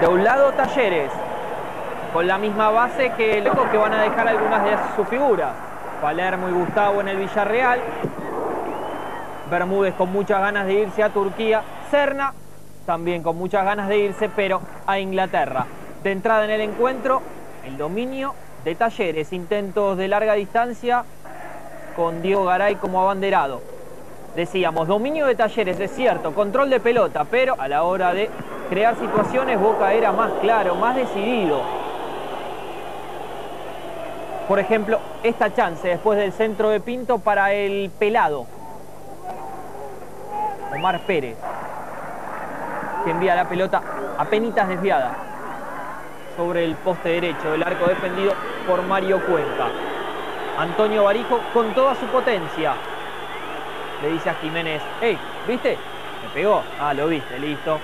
De un lado Talleres, con la misma base que los que van a dejar algunas de sus figuras. Palermo y Gustavo en el Villarreal. Bermúdez con muchas ganas de irse a Turquía. Serna también con muchas ganas de irse, pero a Inglaterra. De entrada en el encuentro, el dominio de Talleres. Intentos de larga distancia con Diego Garay como abanderado. Decíamos, dominio de Talleres, es cierto, control de pelota, pero a la hora de crear situaciones Boca era más claro, más decidido. Por ejemplo, esta chance después del centro de Pinto para el pelado. Omar Pérez, que envía la pelota a penitas desviada sobre el poste derecho del arco defendido por Mario Cuenca. Antonio Barijo con toda su potencia. Le dice a Jiménez, hey, ¿viste? Me pegó. Ah, lo viste, listo.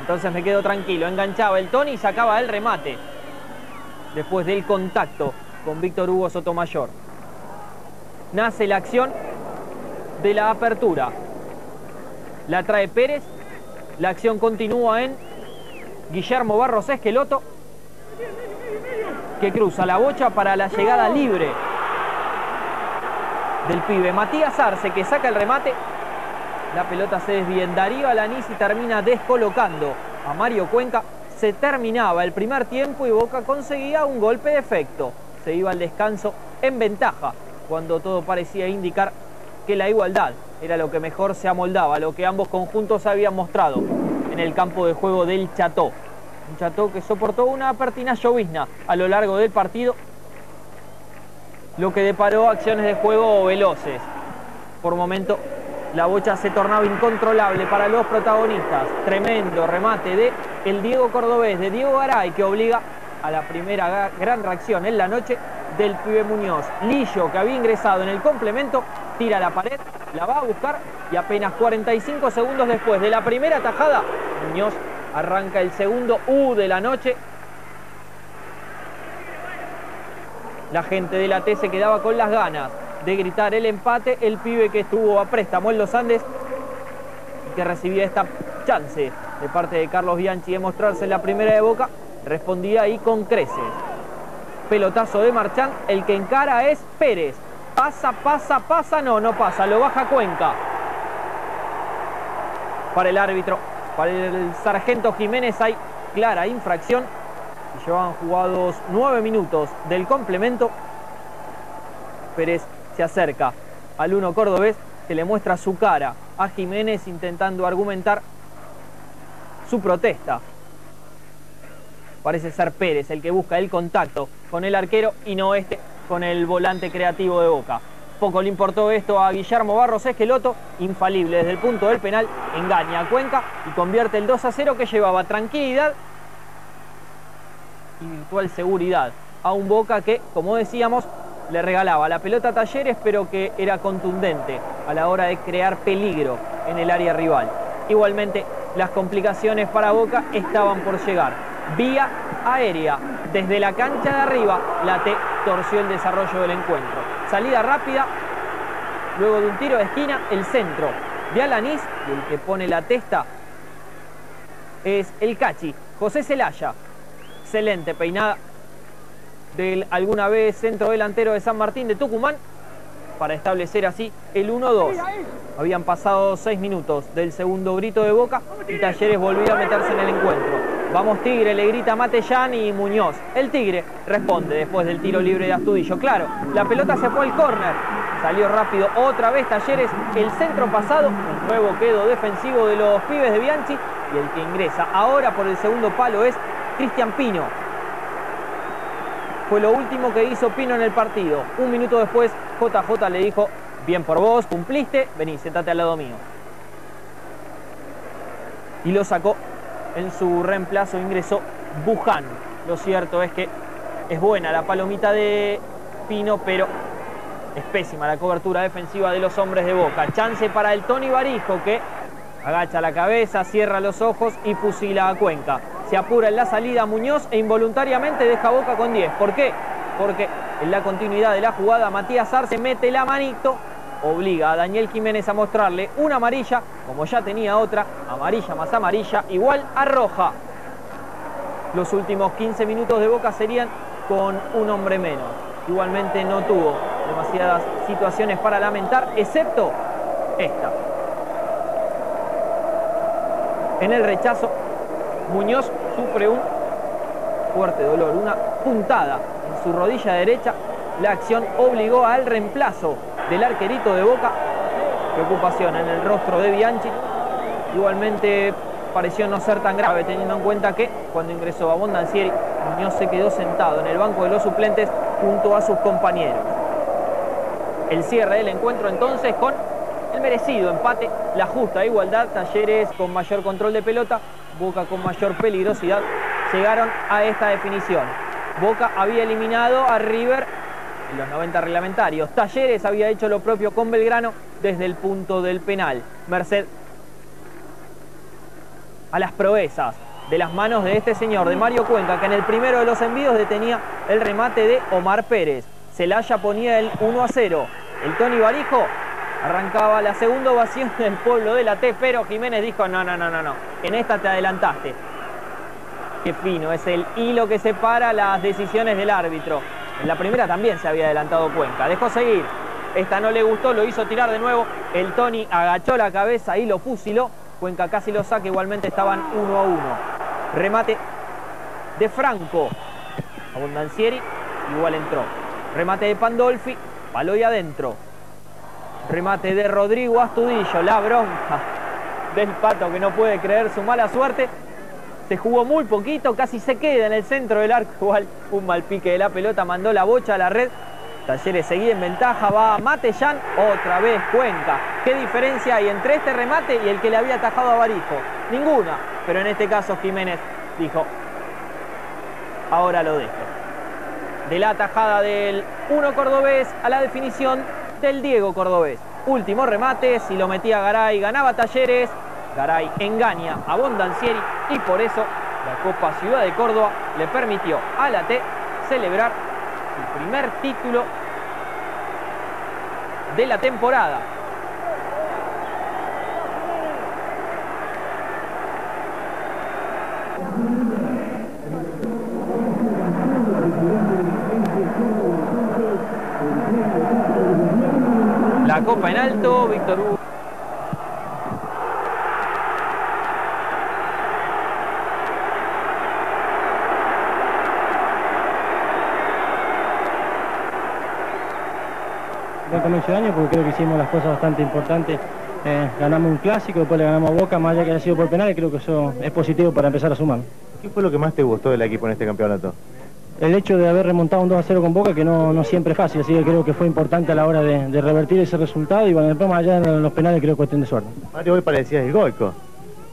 Entonces me quedo tranquilo. Enganchaba el Tony y sacaba el remate. Después del contacto con Víctor Hugo Sotomayor. Nace la acción de la apertura. La trae Pérez. La acción continúa en Guillermo Barros Esqueloto que cruza la bocha para la llegada libre del pibe. Matías Arce que saca el remate. La pelota se desvía Darío Alanís y termina descolocando a Mario Cuenca. Se terminaba el primer tiempo y Boca conseguía un golpe de efecto. Se iba al descanso en ventaja cuando todo parecía indicar que la igualdad era lo que mejor se amoldaba, lo que ambos conjuntos habían mostrado en el campo de juego del Cható. Un Cható que soportó una pertina llovizna a lo largo del partido, lo que deparó acciones de juego veloces. Por momento la bocha se tornaba incontrolable para los protagonistas. Tremendo remate de el Diego Cordobés, de Diego Garay, que obliga a la primera gran reacción en la noche del pibe Muñoz. Lillo, que había ingresado en el complemento, tira la pared, la va a buscar y apenas 45 segundos después de la primera tajada, Muñoz Arranca el segundo U de la noche. La gente de la T se quedaba con las ganas de gritar el empate. El pibe que estuvo a préstamo en los Andes y que recibía esta chance de parte de Carlos Bianchi de mostrarse la primera de Boca, respondía ahí con creces. Pelotazo de Marchán, el que encara es Pérez. Pasa, pasa, pasa, no, no pasa, lo baja Cuenca. Para el árbitro, para el sargento Jiménez hay clara infracción. Llevan jugados nueve minutos del complemento. Pérez se acerca al uno cordobés que le muestra su cara a Jiménez intentando argumentar su protesta. Parece ser Pérez el que busca el contacto con el arquero y no este con el volante creativo de Boca. Poco le importó esto a Guillermo Barros Esqueloto, infalible desde el punto del penal, engaña a Cuenca y convierte el 2 a 0 que llevaba tranquilidad y virtual seguridad a un Boca que, como decíamos, le regalaba la pelota Talleres, pero que era contundente a la hora de crear peligro en el área rival. Igualmente, las complicaciones para Boca estaban por llegar. Vía aérea, desde la cancha de arriba, la T torció el desarrollo del encuentro salida rápida, luego de un tiro de esquina, el centro de Alanís y el que pone la testa es el Cachi, José Celaya. Excelente peinada del alguna vez centro delantero de San Martín de Tucumán para establecer así el 1-2. Habían pasado seis minutos del segundo grito de Boca y Talleres volvió a meterse en el encuentro. Vamos Tigre, le grita Matellán y Muñoz. El Tigre responde después del tiro libre de Astudillo. Claro, la pelota se fue al córner. Salió rápido otra vez Talleres, el centro pasado, un nuevo quedo defensivo de los pibes de Bianchi y el que ingresa ahora por el segundo palo es Cristian Pino. Fue lo último que hizo Pino en el partido. Un minuto después, JJ le dijo, bien por vos, cumpliste, vení, sentate al lado mío. Y lo sacó en su reemplazo ingresó Buján. Lo cierto es que es buena la palomita de Pino, pero es pésima la cobertura defensiva de los hombres de Boca. Chance para el Tony Barijo que agacha la cabeza, cierra los ojos y fusila a Cuenca. Se apura en la salida Muñoz e involuntariamente deja Boca con 10. ¿Por qué? Porque en la continuidad de la jugada Matías Arce mete la manito obliga a Daniel Jiménez a mostrarle una amarilla, como ya tenía otra, amarilla más amarilla, igual a roja. los últimos 15 minutos de Boca serían con un hombre menos. Igualmente no tuvo demasiadas situaciones para lamentar, excepto esta. En el rechazo, Muñoz sufre un fuerte dolor, una puntada en su rodilla derecha. La acción obligó al reemplazo del arquerito de Boca. Preocupación en el rostro de Bianchi. Igualmente pareció no ser tan grave, teniendo en cuenta que cuando ingresó a Bondancieri, Muñoz se quedó sentado en el banco de los suplentes junto a sus compañeros. El cierre del encuentro entonces con el merecido empate, la justa igualdad, Talleres con mayor control de pelota, Boca con mayor peligrosidad, llegaron a esta definición. Boca había eliminado a River en los 90 reglamentarios. Talleres había hecho lo propio con Belgrano desde el punto del penal. Merced a las proezas de las manos de este señor, de Mario Cuenca, que en el primero de los envíos detenía el remate de Omar Pérez. Celaya ponía el 1 a 0. El Tony Barijo arrancaba la segunda ovación del pueblo de la T, pero Jiménez dijo, no, no, no, no, no, en esta te adelantaste. Qué fino, es el hilo que separa las decisiones del árbitro. En la primera también se había adelantado Cuenca, dejó seguir. Esta no le gustó, lo hizo tirar de nuevo. El Tony agachó la cabeza y lo fusiló. Cuenca casi lo saca, igualmente estaban uno a uno. Remate de Franco. Abundancieri igual entró. Remate de Pandolfi, palo y adentro. Remate de Rodrigo Astudillo, la bronca del Pato que no puede creer su mala suerte. Se jugó muy poquito, casi se queda en el centro del arco. Igual un mal pique de la pelota, mandó la bocha a la red. Talleres seguía en ventaja, va Matellán, otra vez Cuenca. ¿Qué diferencia hay entre este remate y el que le había atajado a Barijo? Ninguna, pero en este caso Jiménez dijo, ahora lo dejo. De la atajada del 1 cordobés a la definición del Diego Cordobés. Último remate, si lo metía Garay ganaba Talleres, Garay engaña a Bondancieri y por eso la Copa Ciudad de Córdoba le permitió a la T celebrar su primer título de la temporada. La copa en alto, Víctor Hugo. comienzo de año porque creo que hicimos las cosas bastante importantes. Eh, ganamos un clásico, después le ganamos a Boca, más allá que haya sido por penal, y creo que eso es positivo para empezar a sumar. ¿Qué fue lo que más te gustó del equipo en este campeonato? El hecho de haber remontado un 2 a 0 con Boca, que no, no siempre es fácil, así que creo que fue importante a la hora de, revertir ese resultado y bueno, después más allá de los penales creo que cuestión de suerte. Mario, hoy parecías el Goico.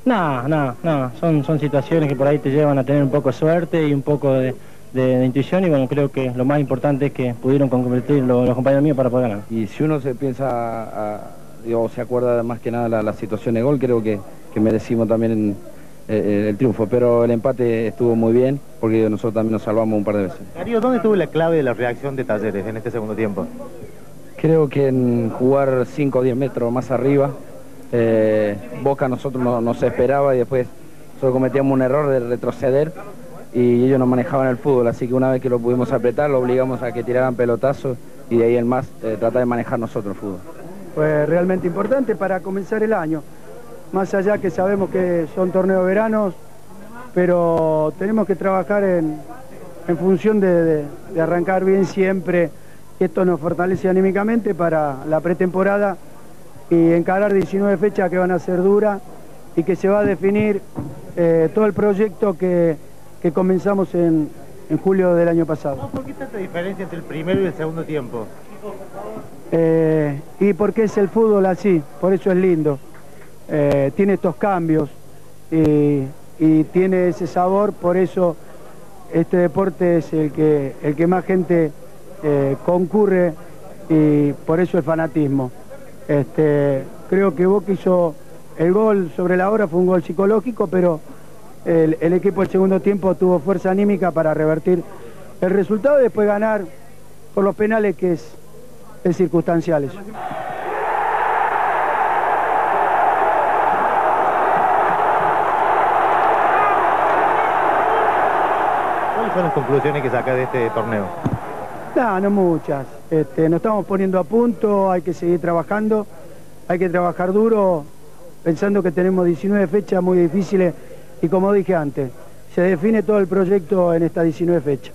No, no, no, son, son situaciones que por ahí te llevan a tener un poco de suerte y un poco de, de, intuición y bueno, creo que lo más importante es que pudieron convertir los, compañeros míos para poder ganar. Y si uno se piensa, o se acuerda más que nada la, la situación de gol, creo que, que merecimos también eh, el triunfo, pero el empate estuvo muy bien porque nosotros también nos salvamos un par de veces. Darío, ¿dónde estuvo la clave de la reacción de Talleres en este segundo tiempo? Creo que en jugar 5 o 10 metros más arriba, eh, Boca nosotros no, nos esperaba y después solo cometíamos un error de retroceder y ellos no manejaban el fútbol, así que una vez que lo pudimos apretar, lo obligamos a que tiraran pelotazos y de ahí en más eh, tratar de manejar nosotros el fútbol. Fue realmente importante para comenzar el año, más allá que sabemos que son torneos veranos, pero tenemos que trabajar en, función de, de, arrancar bien siempre, esto nos fortalece anímicamente para la pretemporada y encarar 19 fechas que van a ser duras y que se va a definir eh, todo el proyecto que que comenzamos en, julio del año pasado. ¿Por qué tanta diferencia entre el primero y el segundo tiempo? Eh, y porque es el fútbol así, por eso es lindo. Eh, tiene estos cambios y, tiene ese sabor, por eso este deporte es el que, el que más gente eh, concurre y por eso el fanatismo. Este, creo que Boca hizo el gol sobre la hora, fue un gol psicológico, pero el, equipo del segundo tiempo tuvo fuerza anímica para revertir el resultado y después ganar por los penales que es, es circunstanciales. ¿Cuáles son las conclusiones que saca de este torneo? No, no muchas. Este, nos estamos poniendo a punto, hay que seguir trabajando, hay que trabajar duro, pensando que tenemos 19 fechas muy difíciles y como dije antes, se define todo el proyecto en estas 19 fechas.